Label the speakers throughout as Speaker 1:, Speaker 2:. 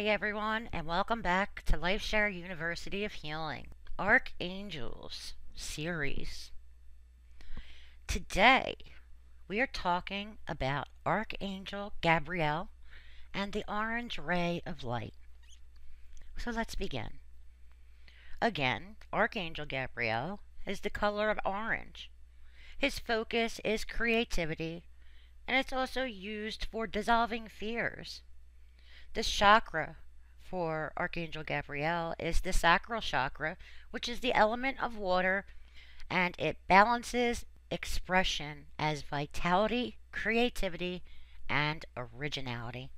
Speaker 1: Hi, everyone, and welcome back to LifeShare University of Healing Archangels series. Today, we are talking about Archangel Gabriel and the orange ray of light. So let's begin. Again, Archangel Gabriel is the color of orange. His focus is creativity, and it's also used for dissolving fears the chakra for Archangel Gabriel is the sacral chakra, which is the element of water, and it balances expression as vitality, creativity, and originality.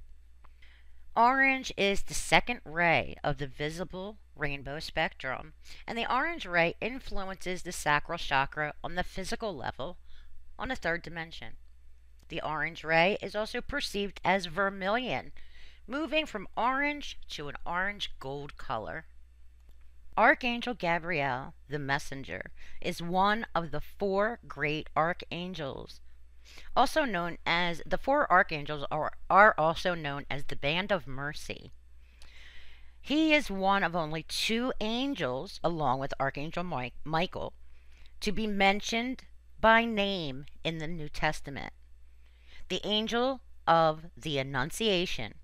Speaker 1: Orange is the second ray of the visible rainbow spectrum, and the orange ray influences the sacral chakra on the physical level on a third dimension. The orange ray is also perceived as vermilion, moving from orange to an orange gold color. Archangel Gabriel, the messenger, is one of the four great archangels. Also known as the four archangels are, are also known as the Band of Mercy. He is one of only two angels, along with Archangel Mike, Michael, to be mentioned by name in the New Testament. The angel of the Annunciation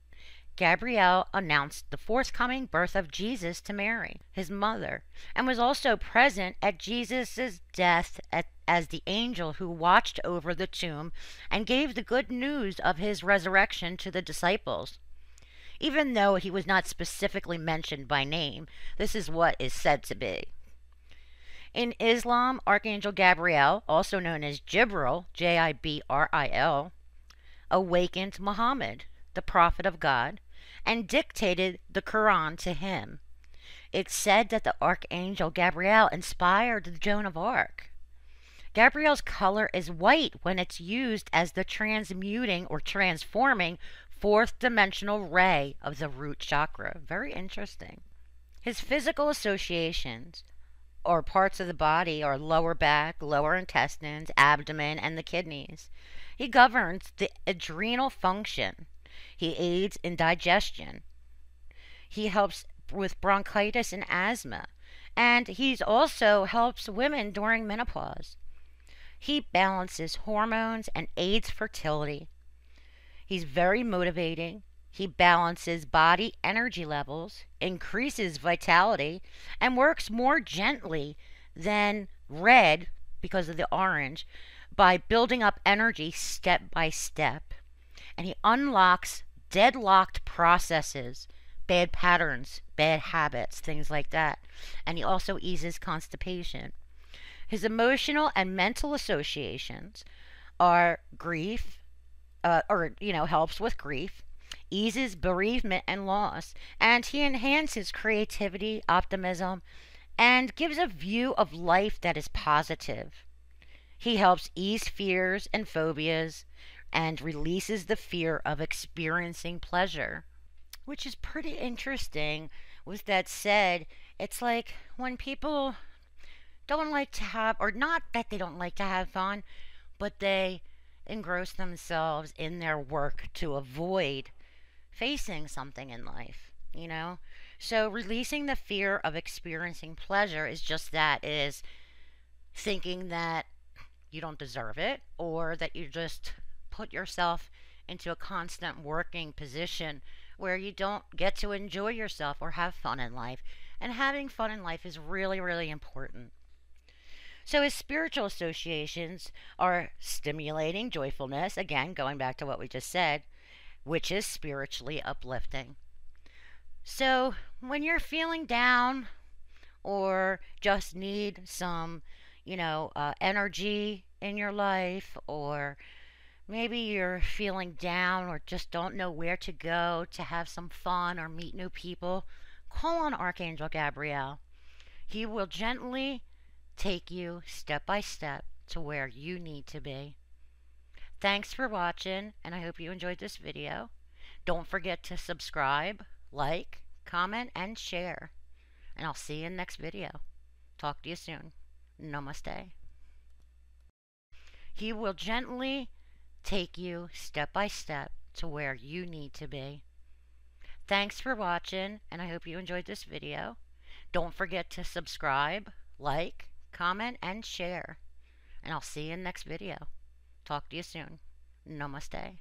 Speaker 1: Gabriel announced the forthcoming birth of Jesus to Mary, his mother, and was also present at Jesus' death at, as the angel who watched over the tomb and gave the good news of his resurrection to the disciples. Even though he was not specifically mentioned by name, this is what is said to be. In Islam, Archangel Gabriel, also known as Jibril, J I B R I L, awakened Muhammad, the prophet of God, and dictated the Quran to him. It's said that the archangel Gabriel inspired the Joan of Arc. Gabriel's color is white when it's used as the transmuting or transforming fourth dimensional ray of the root chakra. Very interesting. His physical associations or parts of the body are lower back, lower intestines, abdomen, and the kidneys. He governs the adrenal function, he aids in digestion. He helps with bronchitis and asthma. And he also helps women during menopause. He balances hormones and aids fertility. He's very motivating. He balances body energy levels, increases vitality, and works more gently than red, because of the orange, by building up energy step by step. And he unlocks deadlocked processes, bad patterns, bad habits, things like that. And he also eases constipation. His emotional and mental associations are grief, uh, or, you know, helps with grief, eases bereavement and loss, and he enhances creativity, optimism, and gives a view of life that is positive. He helps ease fears and phobias, and releases the fear of experiencing pleasure, which is pretty interesting. With that said, it's like when people don't like to have, or not that they don't like to have fun, but they engross themselves in their work to avoid facing something in life, you know? So releasing the fear of experiencing pleasure is just that is thinking that you don't deserve it or that you just put yourself into a constant working position where you don't get to enjoy yourself or have fun in life. And having fun in life is really, really important. So, his spiritual associations are stimulating joyfulness, again, going back to what we just said, which is spiritually uplifting. So, when you're feeling down or just need some, you know, uh, energy in your life or Maybe you're feeling down or just don't know where to go to have some fun or meet new people. Call on Archangel Gabriel. He will gently take you step by step to where you need to be. Thanks for watching, and I hope you enjoyed this video. Don't forget to subscribe, like, comment, and share. And I'll see you in the next video. Talk to you soon. Namaste. He will gently take you step by step to where you need to be. Thanks for watching, and I hope you enjoyed this video. Don't forget to subscribe, like, comment, and share. And I'll see you in the next video. Talk to you soon. Namaste.